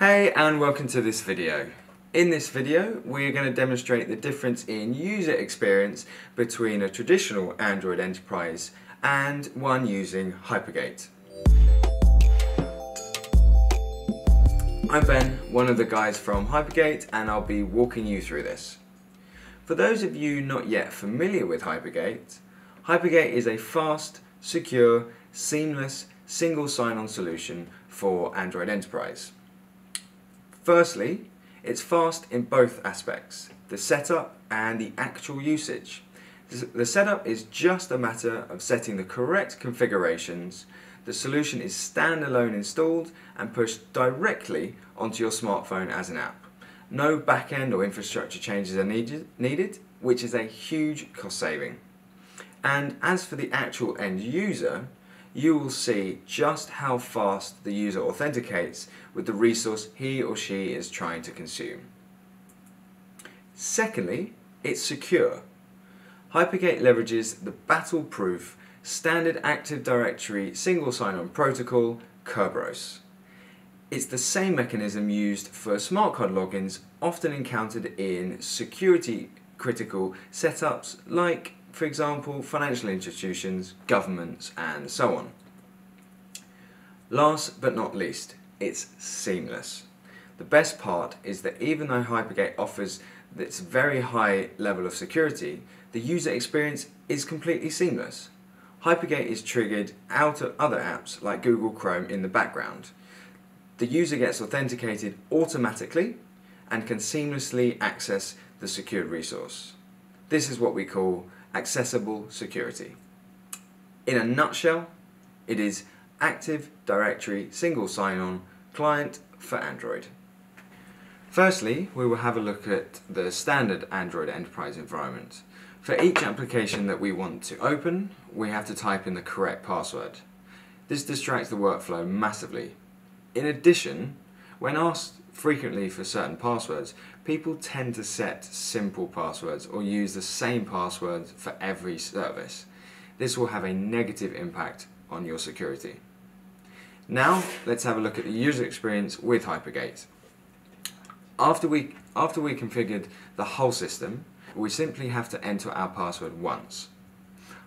Hey and welcome to this video. In this video we're going to demonstrate the difference in user experience between a traditional Android enterprise and one using Hypergate. I'm Ben, one of the guys from Hypergate and I'll be walking you through this. For those of you not yet familiar with Hypergate, Hypergate is a fast, secure, seamless, single sign-on solution for Android Enterprise. Firstly, it's fast in both aspects, the setup and the actual usage. The setup is just a matter of setting the correct configurations. The solution is standalone installed and pushed directly onto your smartphone as an app. No backend or infrastructure changes are needed, needed, which is a huge cost saving. And as for the actual end user, you will see just how fast the user authenticates with the resource he or she is trying to consume. Secondly, it's secure. Hypergate leverages the battle-proof standard Active Directory single sign-on protocol, Kerberos. It's the same mechanism used for smart card logins often encountered in security critical setups like for example, financial institutions, governments, and so on. Last but not least, it's seamless. The best part is that even though Hypergate offers this very high level of security, the user experience is completely seamless. Hypergate is triggered out of other apps like Google Chrome in the background. The user gets authenticated automatically and can seamlessly access the secured resource. This is what we call accessible security. In a nutshell, it is Active Directory Single Sign-On Client for Android. Firstly, we will have a look at the standard Android enterprise environment. For each application that we want to open, we have to type in the correct password. This distracts the workflow massively. In addition, when asked frequently for certain passwords, people tend to set simple passwords or use the same passwords for every service. This will have a negative impact on your security. Now, let's have a look at the user experience with Hypergate. After we, after we configured the whole system, we simply have to enter our password once.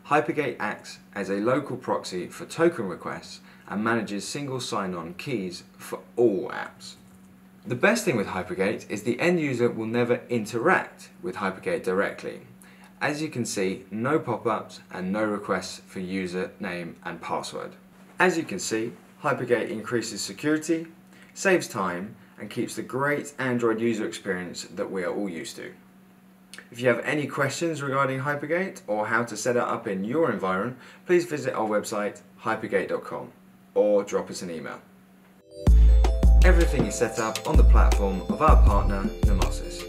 Hypergate acts as a local proxy for token requests and manages single sign-on keys for all apps. The best thing with Hypergate is the end user will never interact with Hypergate directly. As you can see, no pop-ups and no requests for username and password. As you can see, Hypergate increases security, saves time, and keeps the great Android user experience that we are all used to. If you have any questions regarding Hypergate or how to set it up in your environment, please visit our website hypergate.com or drop us an email. Everything is set up on the platform of our partner, Nemosis.